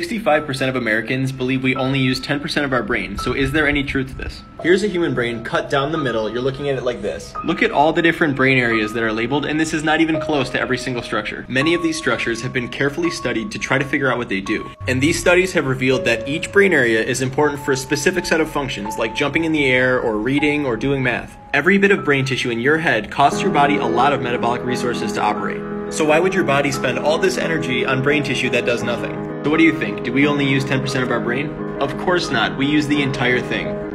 65% of Americans believe we only use 10% of our brain, so is there any truth to this? Here's a human brain cut down the middle. You're looking at it like this. Look at all the different brain areas that are labeled, and this is not even close to every single structure. Many of these structures have been carefully studied to try to figure out what they do. And these studies have revealed that each brain area is important for a specific set of functions, like jumping in the air, or reading, or doing math. Every bit of brain tissue in your head costs your body a lot of metabolic resources to operate. So why would your body spend all this energy on brain tissue that does nothing? So what do you think? Do we only use 10% of our brain? Of course not. We use the entire thing.